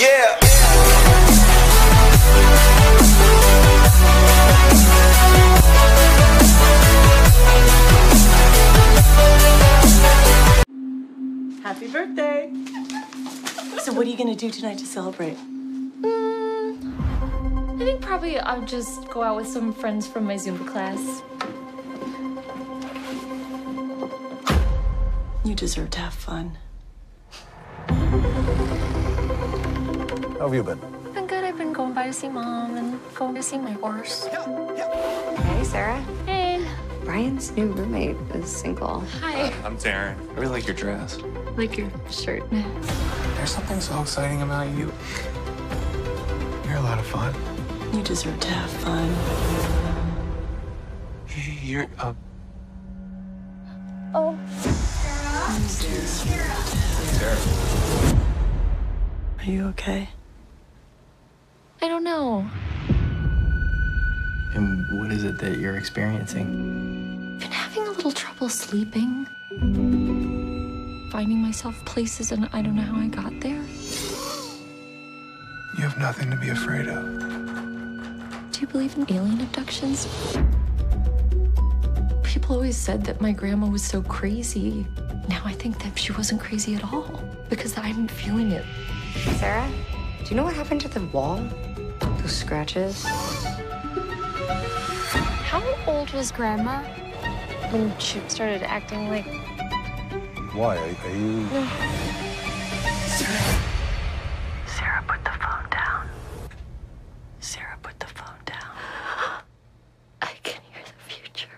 Yeah. Happy birthday! So, what are you gonna do tonight to celebrate? Hmm, I think probably I'll just go out with some friends from my Zumba class. You deserve to have fun. How have you been? I've been good. I've been going by to see mom and going to see my horse. Yeah, yeah. Hey, Sarah. Hey. Brian's new roommate is single. Hi. I'm Darren. I really like your dress. I Like your shirt. There's something so exciting about you. You're a lot of fun. You deserve to have fun. You're uh, Oh. Are you okay? I don't know. And what is it that you're experiencing? Been having a little trouble sleeping. Finding myself places and I don't know how I got there. you have nothing to be afraid of. Do you believe in alien abductions? People always said that my grandma was so crazy. Now I think that she wasn't crazy at all because I'm feeling it. Sarah, do you know what happened to the wall? Those scratches? How old was grandma when she started acting like Why? Are, are you? Sarah, put the phone down. Sarah, put the phone down. I can hear the future?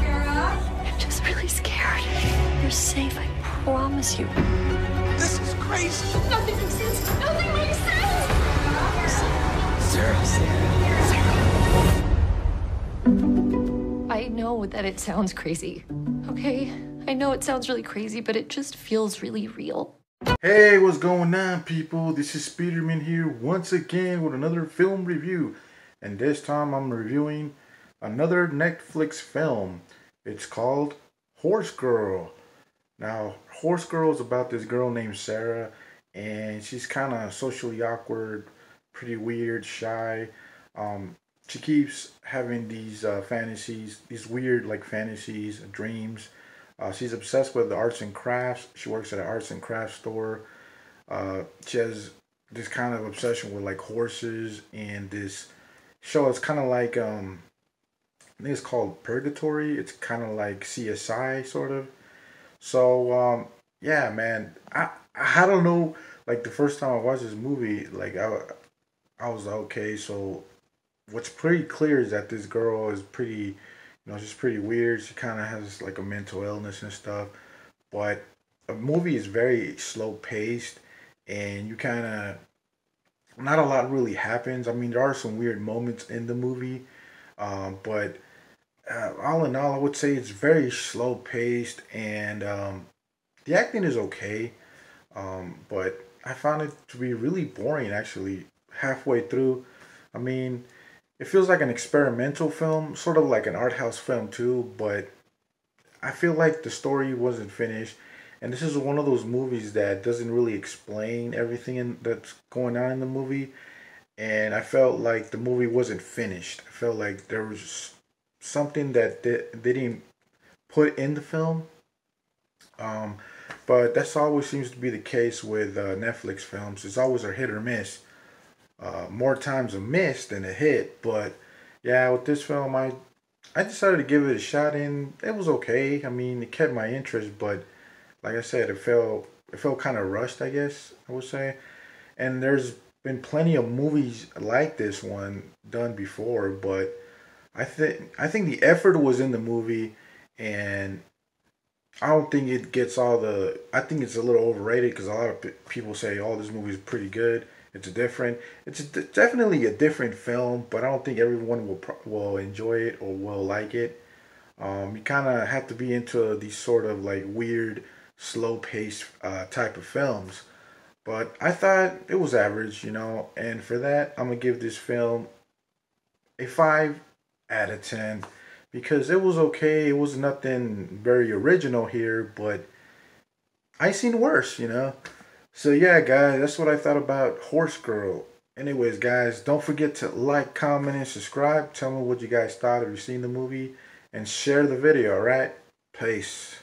Sarah? I'm just really scared. You're safe, I promise you. This is crazy. Nothing makes sense. Nothing makes sense. I know that it sounds crazy. Okay? I know it sounds really crazy, but it just feels really real. Hey, what's going on, people? This is Speederman here once again with another film review. And this time I'm reviewing another Netflix film. It's called Horse Girl. Now, Horse Girl is about this girl named Sarah, and she's kind of socially awkward, pretty weird, shy. Um, she keeps having these uh, fantasies, these weird like fantasies, dreams. Uh, she's obsessed with the arts and crafts. She works at an arts and crafts store. Uh, she has this kind of obsession with like horses and this show. It's kind of like um, I think it's called Purgatory. It's kind of like CSI sort of. So um, yeah, man, I I don't know. Like the first time I watched this movie, like I I was like, okay. So what's pretty clear is that this girl is pretty you know, she's pretty weird. She kind of has like a mental illness and stuff. But a movie is very slow paced, and you kind of not a lot really happens. I mean, there are some weird moments in the movie, um, but uh, all in all, I would say it's very slow paced, and um, the acting is okay. Um, but I found it to be really boring actually halfway through. I mean, it feels like an experimental film, sort of like an art house film too, but I feel like the story wasn't finished. And this is one of those movies that doesn't really explain everything in, that's going on in the movie. And I felt like the movie wasn't finished. I felt like there was something that they, they didn't put in the film. Um, but that's always seems to be the case with uh, Netflix films. It's always a hit or miss uh, more times a miss than a hit. But yeah, with this film, I I decided to give it a shot, and it was okay. I mean, it kept my interest, but like I said, it felt it felt kind of rushed. I guess I would say. And there's been plenty of movies like this one done before, but I think I think the effort was in the movie, and I don't think it gets all the. I think it's a little overrated because a lot of pe- people say, "Oh, this movie is pretty good." It's different. It's definitely a different film, but I don't think everyone will will enjoy it or will like it. Um, you kind of have to be into these sort of like weird, slow paced uh, type of films. But I thought it was average, you know, and for that, I'm gonna give this film a five out of ten because it was okay. It was nothing very original here, but I seen worse, you know. So yeah, guys, that's what I thought about Horse Girl. Anyways, guys, don't forget to like, comment, and subscribe. Tell me what you guys thought if you've seen the movie. And share the video, alright? Peace.